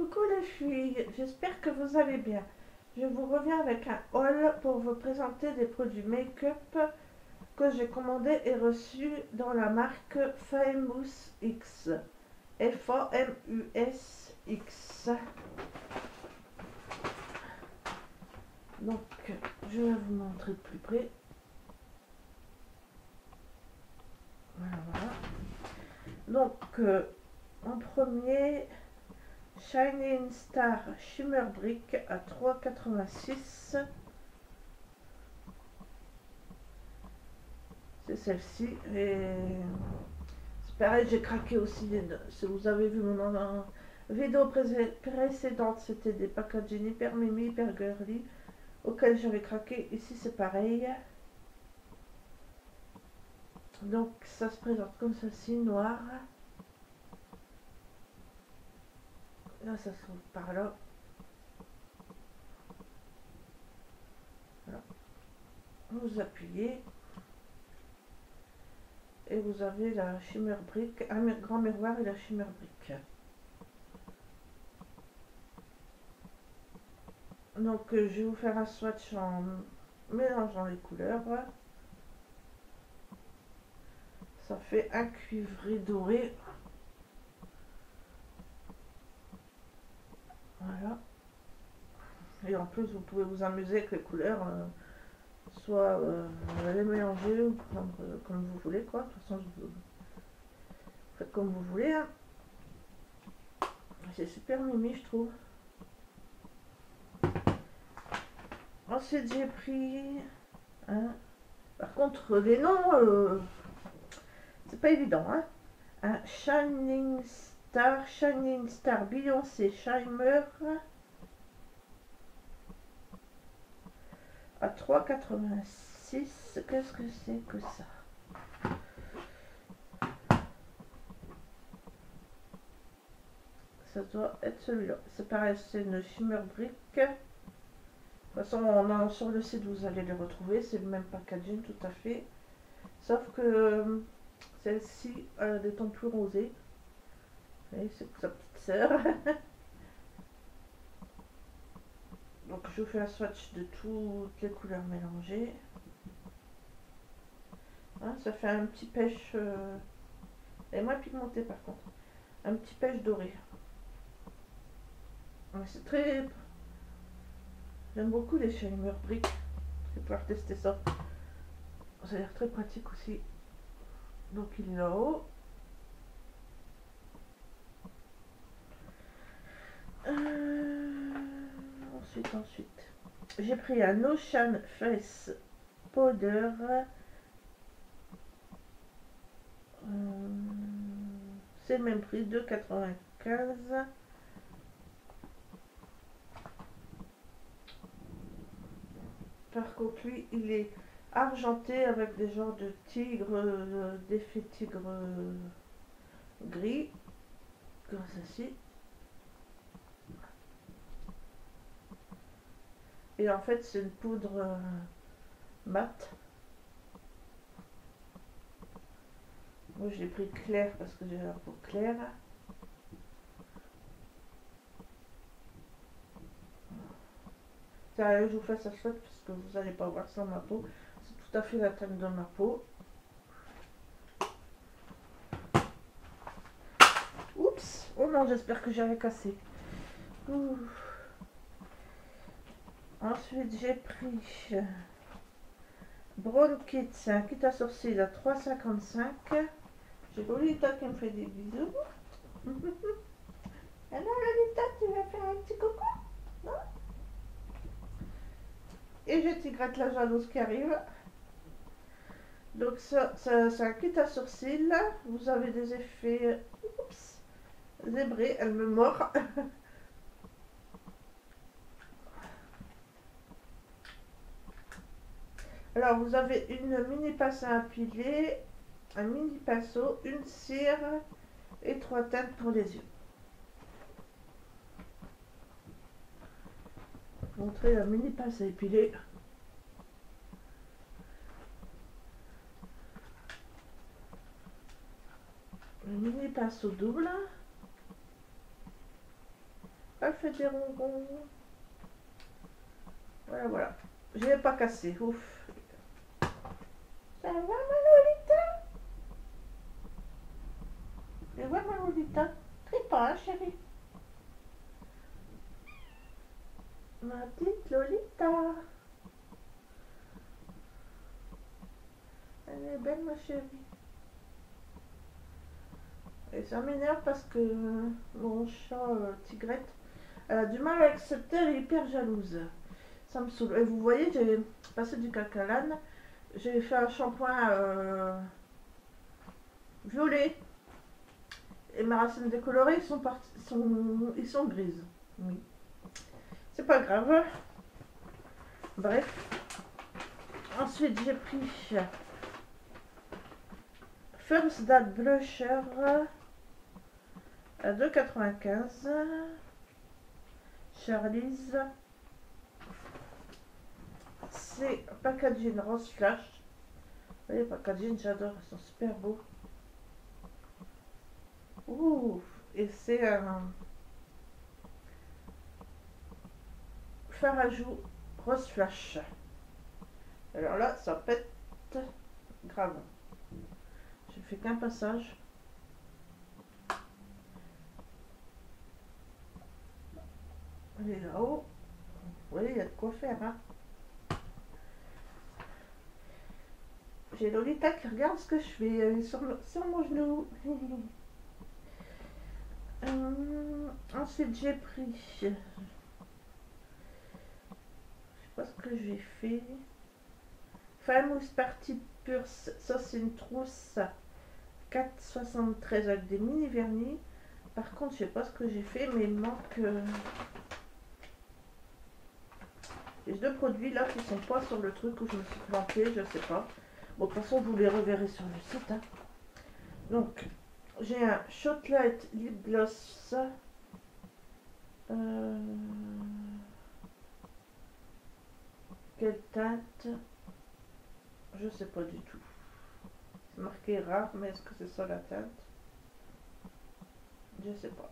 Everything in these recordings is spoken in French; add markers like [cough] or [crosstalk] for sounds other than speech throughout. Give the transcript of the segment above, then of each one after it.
coucou les filles, j'espère que vous allez bien. Je vous reviens avec un haul pour vous présenter des produits make-up que j'ai commandés et reçus dans la marque Famous X. F-A-M-U-S-X. Donc, je vais vous montrer de plus près. Voilà, voilà. Donc, euh, en premier, Shining Star Shimmer Brick à 3,86. C'est celle-ci. Et c'est pareil, j'ai craqué aussi. Si vous avez vu mon vidéo précédente, c'était des packaging hyper mimi, hyper girly, auxquels j'avais craqué. Ici, c'est pareil. Donc, ça se présente comme ceci, noir. Là, ça se trouve par là. Vous appuyez. Et vous avez la shimmer brick, un grand miroir et la shimmer brick. Donc, euh, je vais vous faire un swatch en mélangeant les couleurs. Ça fait un cuivré doré. Voilà. Et en plus, vous pouvez vous amuser avec les couleurs. Euh, soit euh, les mélanger ou prendre euh, comme vous voulez, quoi. De toute façon, vous faites comme vous voulez. Hein. C'est super mimi, je trouve. Ensuite, j'ai pris... Hein. Par contre, les noms, c'est pas évident. Hein. Un Shining Star, Shining Star Beyoncé Shimer à 3,86. Qu'est-ce que c'est que ça? Ça doit être celui-là. C'est pareil, c'est une shimmer brick. De toute façon, on sur le site, vous allez les retrouver. C'est le même packaging, tout à fait. Sauf que euh, celle-ci a des tons plus rosés c'est pour sa petite sœur. [laughs] Donc je vous fais un swatch de toutes les couleurs mélangées. Hein, ça fait un petit pêche... Euh, et moins pigmenté par contre. Un petit pêche doré. C'est très... J'aime beaucoup les Shimer briques. Je vais pouvoir tester ça. Ça a l'air très pratique aussi. Donc il est là-haut. Euh, ensuite. J'ai pris un Ocean Face Powder. Euh, c'est le même prix, 2,95. Par contre, lui, il est argenté avec des genres de tigre, euh, d'effet tigre gris, comme ceci. Et en fait, c'est une poudre euh, mat. Moi, j'ai pris clair parce que j'ai la peau claire. Ça, je vous fais ça chouette parce que vous n'allez pas voir ça ma peau. C'est tout à fait la teinte de ma peau. Oups Oh non, j'espère que j'avais cassé. Ensuite, j'ai pris euh, Brown Kit, c'est un kit à sourcils à 3,55. J'ai Lolita qui me fait des bisous. [laughs] Alors Lolita, tu vas faire un petit coucou? Non? Et je t'y gratte la jalouse qui arrive. Donc ça, c'est un kit à sourcils. Vous avez des effets... Oups elle me mord. [laughs] Alors, vous avez une mini passe à piler, un mini pinceau, une cire et trois teintes pour les yeux. montrer la mini passe à épiler. Le mini pinceau double. fait des ronrons. Voilà, voilà. Je l'ai pas cassé. Ouf. Ça va, Manolita? Ça va, Manolita? Crie pas, hein, chérie. Ma petite Lolita. Elle est belle, ma chérie. Et ça m'énerve parce que mon chat euh, Tigrette elle a du mal à accepter, elle est hyper jalouse. Ça me saoule. Et vous voyez, j'ai passé du caca l'âne. J'ai fait un shampoing euh, violet. Et mes racines décolorées sont, sont, ils sont grises. Oui. C'est pas grave. Bref. Ensuite, j'ai pris First Date Blusher à 2,95. Charlize. C'est packaging rose flash. Vous voyez, packaging, j'adore, ils sont super beaux. Ouh, et c'est un fard à joues rose flash. Alors là, ça pète grave. J'ai fait qu'un passage. Elle là-haut. Oui, il y a de quoi faire. Hein. J'ai Lolita qui regarde ce que je fais sur, mon genou. [laughs] Euh, ensuite, j'ai pris. Je sais pas ce que j'ai fait. Famous Party Pure, ça c'est une trousse 4,73 avec des mini vernis. Par contre, je sais pas ce que j'ai fait, mais il manque. Euh, j'ai deux produits là qui sont pas sur le truc où je me suis plantée, je sais pas. Bon, de toute façon, vous les reverrez sur le site. Hein. Donc, j'ai un Shotlight Lip Gloss. Euh... Quelle teinte? Je sais pas du tout. C'est marqué rare, mais est-ce que c'est ça la teinte? Je sais pas.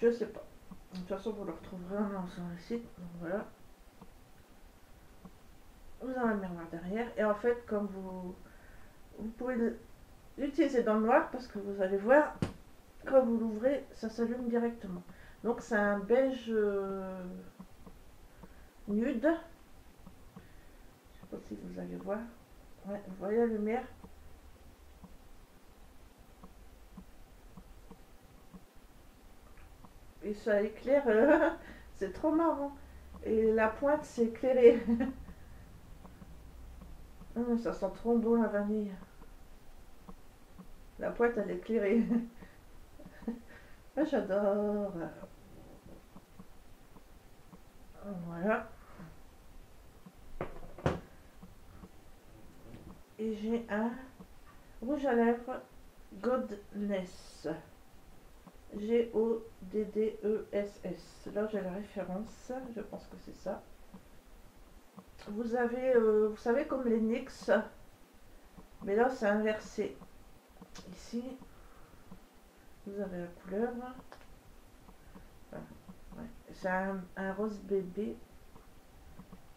Je sais pas. De toute façon, vous le retrouverez sur le site. Donc voilà. Vous avez un miroir derrière. Et en fait, comme vous, vous pouvez l'utiliser dans le noir parce que vous allez voir, quand vous l'ouvrez, ça s'allume directement. Donc c'est un beige euh, nude. Je sais pas si vous allez voir. Ouais, vous voyez la lumière? Ça éclaire. Euh, [laughs] c'est trop marrant. Et la pointe s'est éclairée. [laughs] Ça sent trop bon la vanille. La pointe elle est éclairée. [laughs] Ah, j'adore. Voilà. Et j'ai un rouge à lèvres Godness. G-O-D-D-E-S-S. Là, j'ai la référence. Je pense que c'est ça. Vous avez, euh, vous savez, comme les NYX, mais là, c'est inversé. Ici, vous avez la couleur. C'est un, un, rose bébé.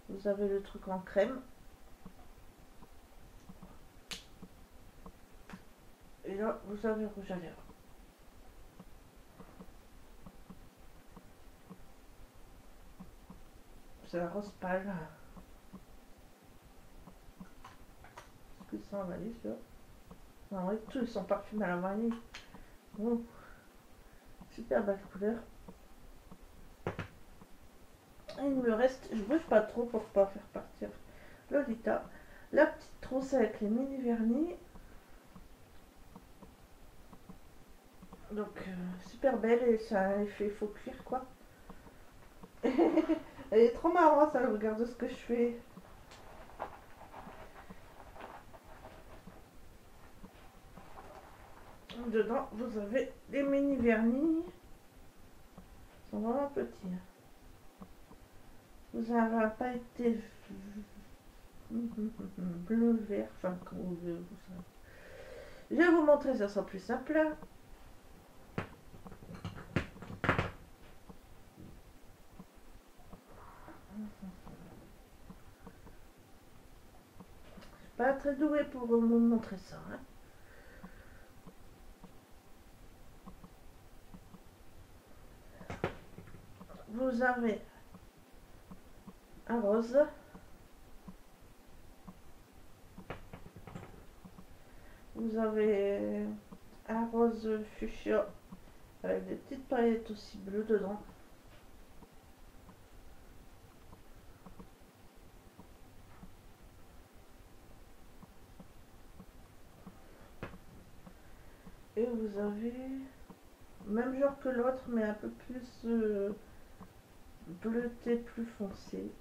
Vous avez le truc en crème. Et là, vous avez rouge à lèvres. c'est la rose pâle. Est-ce que ça en vanille, ça? En vrai, tous sont parfumés à la vanille. Super belle couleur. il me reste, je bouge pas trop pour pas faire partir Lolita. La petite trousse avec les mini vernis. Donc, euh, super belle et ça a un effet faux cuir, quoi. [laughs] Elle est trop marrante, ça, regarde ce que je fais. Dedans, vous avez des mini vernis. Ils sont vraiment petits. Hein. Vous avez un pailleté [laughs] bleu, vert, enfin, comme vous voulez. Je vais vous montrer ça sera plus simple. Pas très doué pour vous montrer ça. Hein. Vous avez un rose. Vous avez un rose fuchsia avec des petites paillettes aussi bleues dedans. Et avez même genre que l'autre, mais un peu plus euh, bleuté, plus foncé.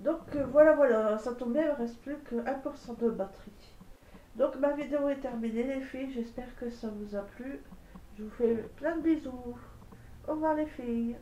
Donc euh, voilà, voilà, ça tombe bien, il reste plus que 1% de batterie. Donc ma vidéo est terminée les filles, j'espère que ça vous a plu. Je vous fais plein de bisous. Au revoir les filles.